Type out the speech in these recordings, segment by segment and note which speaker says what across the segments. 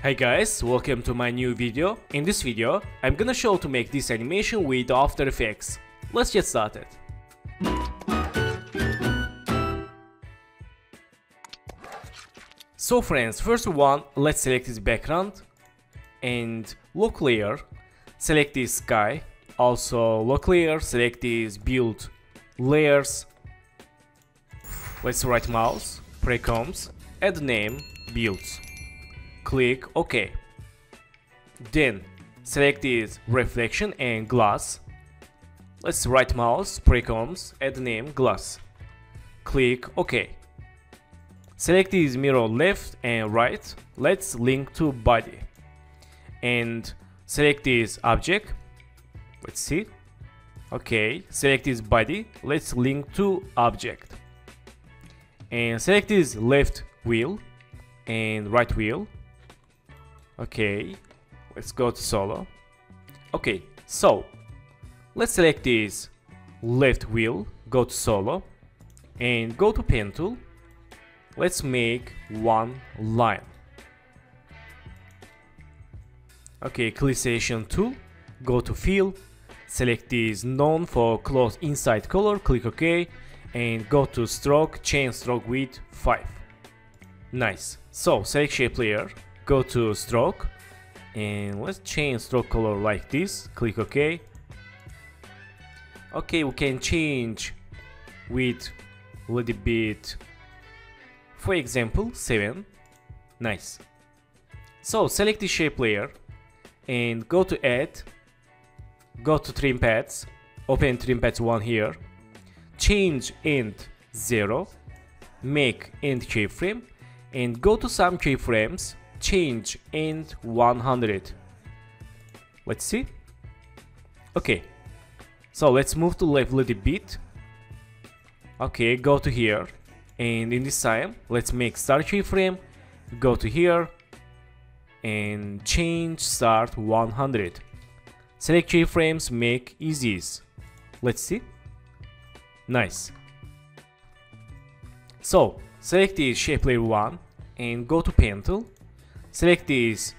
Speaker 1: Hey guys, welcome to my new video. In this video, I'm gonna show to make this animation with After Effects. Let's get started. So friends, first one, let's select this background and lock layer, select this sky, also lock layer, select this build layers, let's right mouse, precomps, add name, builds click OK. Then select this reflection and glass. Let's right mouse, precomps, add name glass. Click OK. Select this mirror left and right. Let's link to body. And select this object. Let's see. Okay, select this body. Let's link to object. And select this left wheel and right wheel Okay, let's go to solo. Okay, so let's select this left wheel, go to solo, and go to pen tool. Let's make one line. Okay, clisation tool, go to fill, select this none for close inside color, click OK, and go to stroke, change stroke width 5. Nice. So select shape layer, go to stroke and let's change stroke color like this. Click ok. Okay we can change with a little bit for example 7 nice. So select the shape layer and go to add go to trim paths open trim paths 1 here change end 0 make end keyframe and go to some keyframes change end 100 let's see. Okay. So let's move to left a little bit. Okay go to here. And in this time let's make start keyframe go to here. And change start 100 select keyframes make easies. Let's see. Nice. So select the shape layer 1 and go to pen tool Select this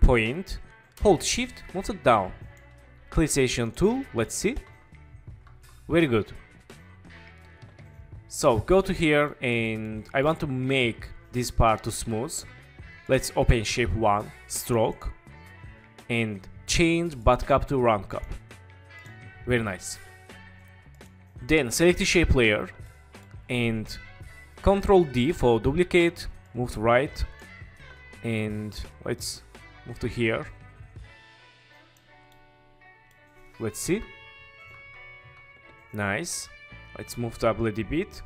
Speaker 1: point, hold shift, move it down. Clisation tool, let's see. Very good. So go to here and I want to make this part to smooth. Let's open shape 1, stroke and change butt cup to round cup. Very nice. Then select the shape layer and Ctrl D for duplicate, move to right, and let's move to here. Let's see. Nice. Let's move to a little bit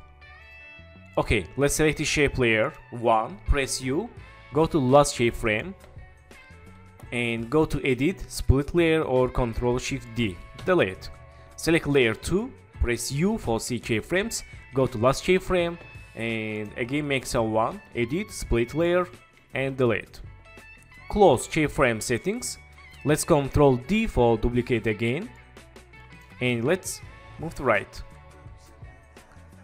Speaker 1: okay let's select the shape layer. One press u. Go to last shape frame. And go to edit split layer or control shift d. Delete. Select layer 2 press u for see frames. go to last shape frame. And again make some one edit split layer and delete. Close keyframe settings. Let's Ctrl D for duplicate again. And let's move to right.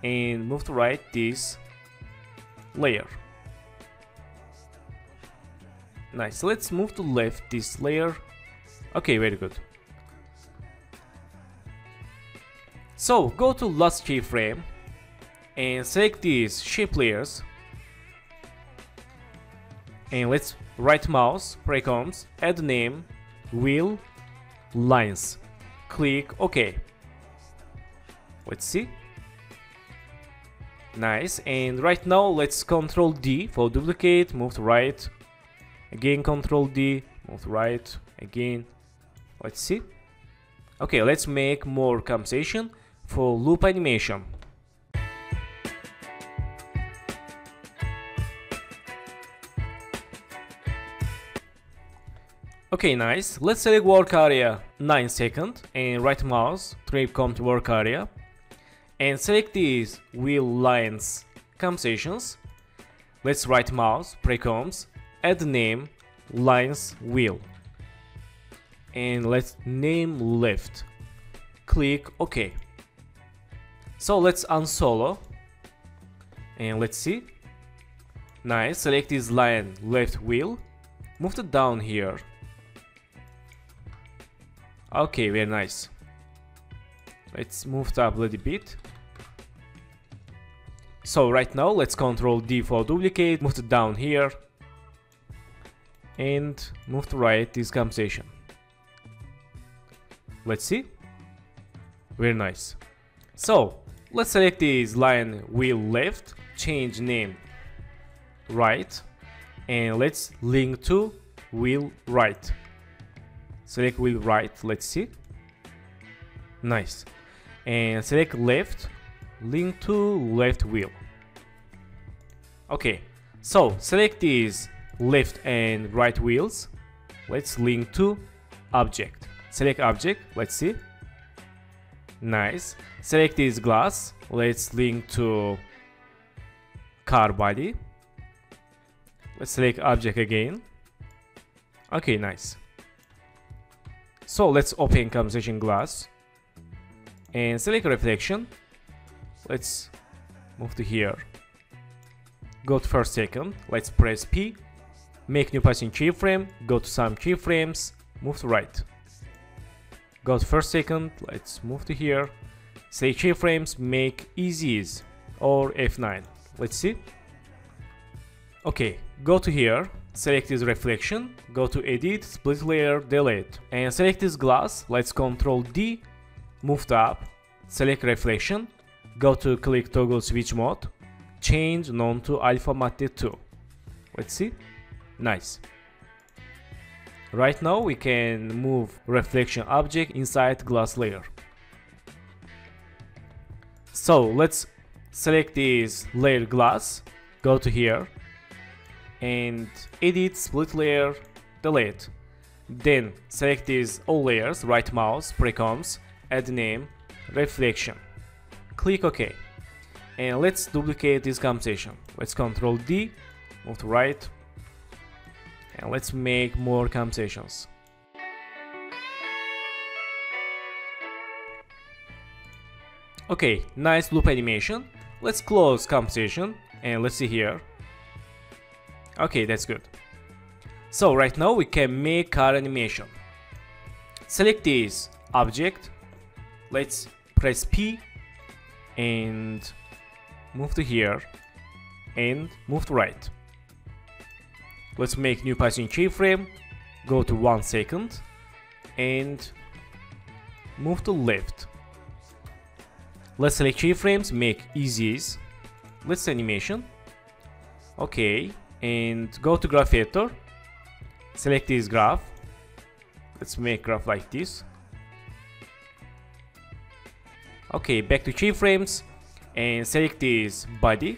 Speaker 1: And move to right this layer. Nice. Let's move to left this layer. Okay, very good. So go to last keyframe and select these shape layers and let's right mouse, precomps, add name, wheel, lines. Click OK. Let's see. Nice. And right now let's Control D for duplicate, move to right. Again Control D, move to right. Again. Let's see. Okay, let's make more compensation for loop animation. Okay, nice. Let's select work area 9 second and right mouse, trim comp to work area and select these wheel lines compensations. Let's right mouse, precomps, add name, lines wheel. And let's name left. Click OK. So let's unsolo. And let's see. Nice, select this line left wheel move it down here okay very nice. Let's move up a little bit. So right now let's control D for duplicate move it down here and move to right this compensation let's see. Very nice. So let's select this line wheel left change name right and let's link to wheel right select wheel right let's see. Nice. And select left link to left wheel. Okay so select these left and right wheels. Let's link to object. Select object let's see. Nice. Select this glass. Let's link to car body. Let's select object again. Okay nice so let's open compensation glass and select reflection. Let's move to here. Go to first second. Let's press P. Make new passing keyframe. Go to some keyframes. Move to right. Go to first second. Let's move to here. Say keyframes. Make easies or F9 let's see. Okay go to here select this reflection go to edit split layer delete and select this glass let's control D move up select reflection go to click toggle switch mode change none to alpha matte 2 let's see. Nice. Right now we can move reflection object inside glass layer. So let's select this layer glass, go to here and edit split layer delete. Then select these all layers, right mouse, precomps, add name, reflection. Click OK. And let's duplicate this compensation. Let's Ctrl D, move to right, and let's make more compensations. Okay, nice loop animation. Let's close compensation and let's see here. Okay, that's good. So right now we can make car animation. Select this object. Let's press P and move to here and move to right. Let's make new passing keyframe, go to 1 second and move to left. Let's select keyframes, make easies. Let's animation. Okay, and go to graph editor. Select this graph. Let's make graph like this. Okay, back to keyframes and select this body.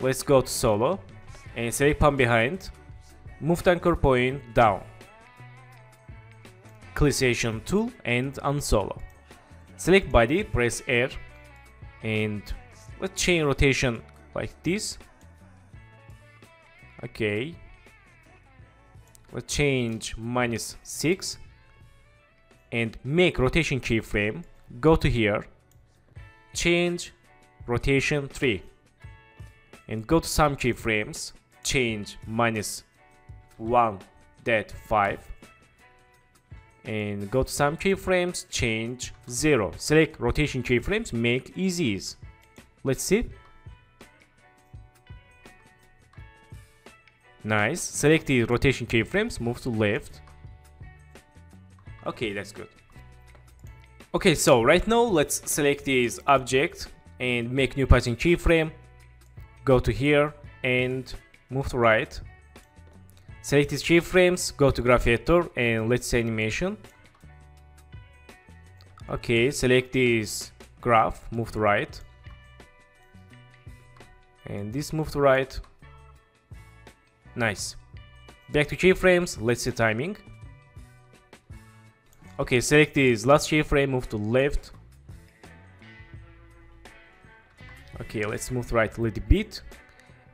Speaker 1: Let's go to solo and select pan behind move the anchor point down. Clickation tool and unsolo. Select body, press R and let's change rotation like this. Okay. Let's change minus 6 and make rotation keyframe. Go to here, change rotation 3 and go to some keyframes, change minus 1 that 5 and go to some keyframes. Change 0 select rotation keyframes. Make easies. Let's see nice. Select the rotation keyframes. Move to left. Okay that's good. Okay so right now let's select this object and make new passing keyframe. Go to here and move to right. Select these keyframes, go to graph editor and let's say animation. Okay, select this graph, move to right. And this move to right. Nice. Back to keyframes, let's see timing. Okay, select this last keyframe, move to left. Okay, let's move right a little bit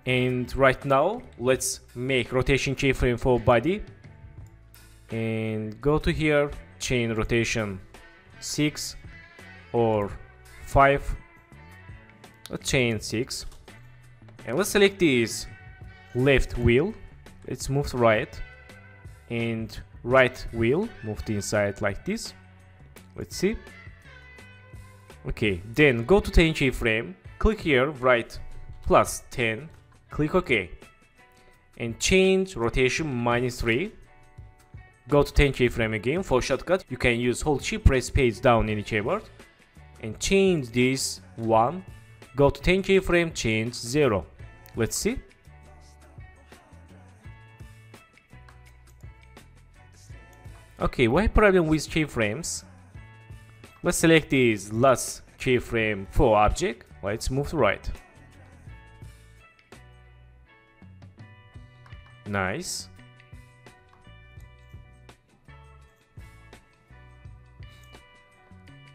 Speaker 1: and right now let's make rotation keyframe for body and go to here chain rotation 6 or 5 let's chain 6 and let's select this left wheel let's move right and right wheel move to inside like this. Let's see. Okay then go to 10 keyframe click here right plus 10 click ok. And change rotation minus 3 go to 10 keyframe again for shortcut. You can use hold shift press page down in the keyboard. And change this 1 go to 10 keyframe change 0 let's see Okay, why problem with keyframes? Let's select this last keyframe for object. Let's move to right. Nice.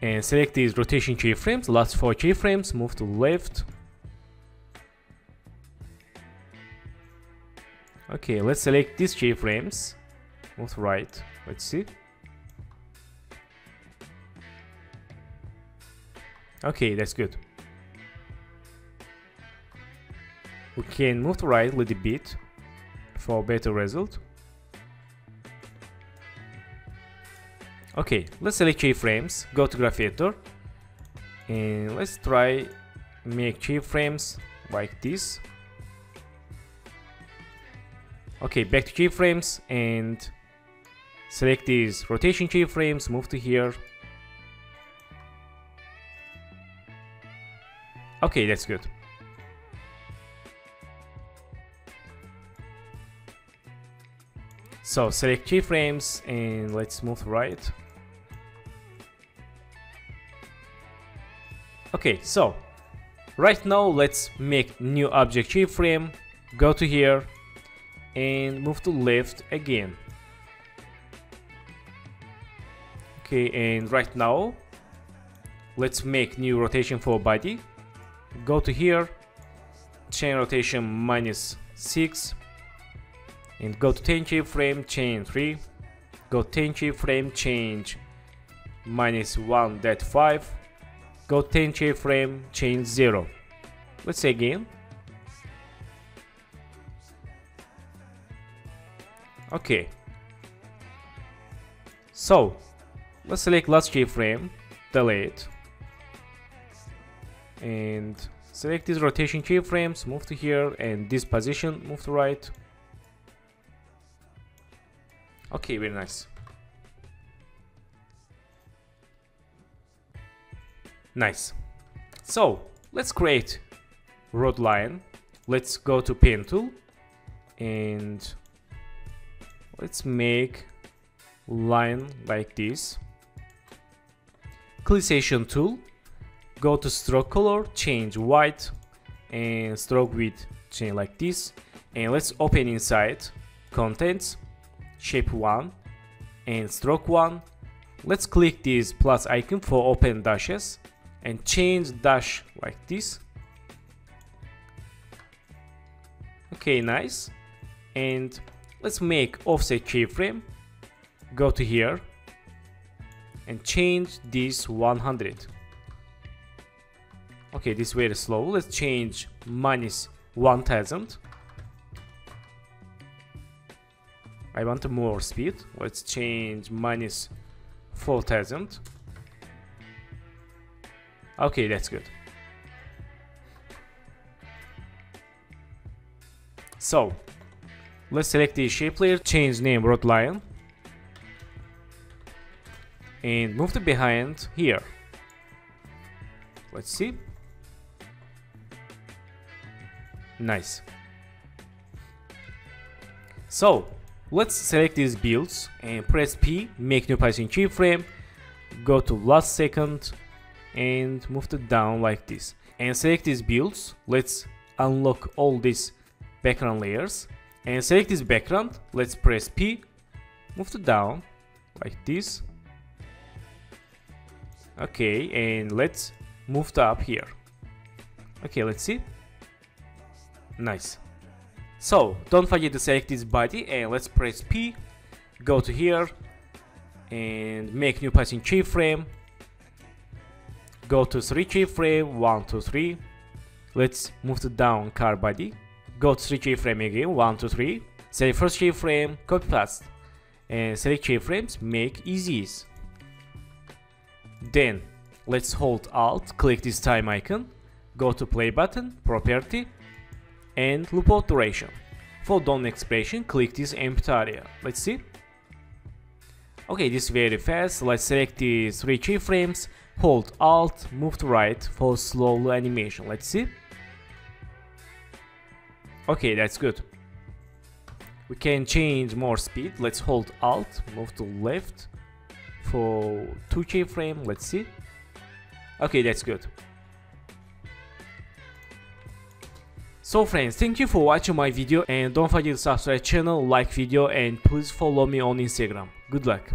Speaker 1: And select these rotation keyframes, last four keyframes, move to left. Okay, let's select these keyframes, move right. Let's see. Okay, that's good. We can move right a little bit for better result. Okay, let's select keyframes, go to graph editor, and let's try make keyframes like this. Okay, back to keyframes and Select these rotation keyframes, move to here. Okay, that's good. So select keyframes and let's move right. Okay, so right now let's make new object keyframe, go to here and move to left again. Okay and right now let's make new rotation for body. Go to here chain rotation minus 6 and go to 10 keyframe chain 3 go 10 keyframe change minus 1 that 5 go 10 keyframe change 0 let's say again. Okay. So Let's select last keyframe, delete, and select these rotation keyframes, move to here, and this position, move to right. Okay, very nice. Nice. So, let's create road line. Let's go to pen tool and let's make line like this Clisation tool, go to stroke color, change white and stroke width change like this and let's open inside contents, shape 1 and stroke 1. Let's click this plus icon for open dashes and change dash like this. Okay, nice. And let's make offset keyframe. Go to here and change this 100 okay this very slow. Let's change minus 1000 I want more speed. Let's change minus 4000 okay that's good. So let's select the shape layer change name road line and move the behind here. Let's see. Nice. So let's select these builds and press P, make new position keyframe, go to last second and move it down like this. And select these builds. Let's unlock all these background layers and select this background. Let's press P, move it down like this Okay, and let's move up here. Okay, let's see. Nice. So, don't forget to select this body and let's press P, go to here and make new passing keyframe. Go to 3 keyframe, 1, 2, 3. Let's move to down car body. Go to 3 keyframe again, 1, 2, 3. Select first keyframe, copy paste. and select keyframes make easies. Then let's hold alt, click this time icon, go to play button, property and loop duration. For done expression, click this empty area. Let's see. Okay, this is very fast. Let's select these three keyframes, hold alt, move to right for slow animation. Let's see. Okay, that's good. We can change more speed. Let's hold alt, move to left for 2 keyframe. Let's see. Okay, that's good. So friends, thank you for watching my video and don't forget to subscribe channel, like video and please follow me on Instagram. Good luck.